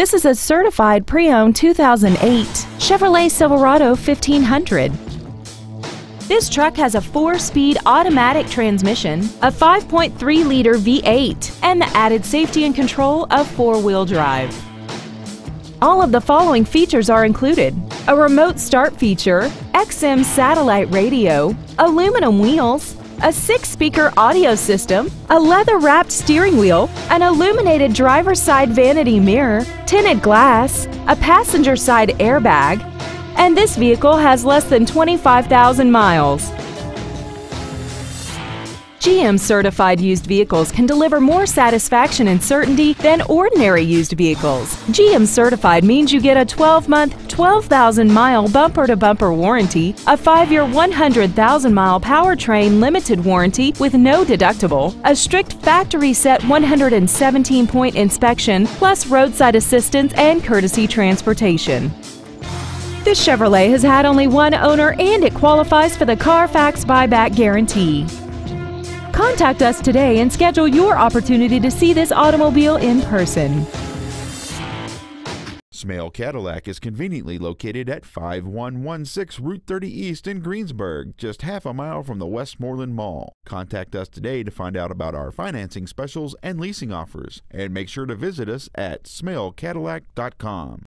This is a certified pre-owned 2008 Chevrolet Silverado 1500. This truck has a four-speed automatic transmission, a 5.3-liter V8, and the added safety and control of four-wheel drive. All of the following features are included. A remote start feature, XM satellite radio, aluminum wheels, a six-speaker audio system, a leather-wrapped steering wheel, an illuminated driver's side vanity mirror, tinted glass, a passenger side airbag, and this vehicle has less than 25,000 miles. GM certified used vehicles can deliver more satisfaction and certainty than ordinary used vehicles. GM certified means you get a 12 month, 12,000 mile bumper to bumper warranty, a 5 year, 100,000 mile powertrain limited warranty with no deductible, a strict factory set 117 point inspection, plus roadside assistance and courtesy transportation. This Chevrolet has had only one owner and it qualifies for the Carfax buyback guarantee. Contact us today and schedule your opportunity to see this automobile in person. Smail Cadillac is conveniently located at 5116 Route 30 East in Greensburg, just half a mile from the Westmoreland Mall. Contact us today to find out about our financing specials and leasing offers, and make sure to visit us at smailcadillac.com.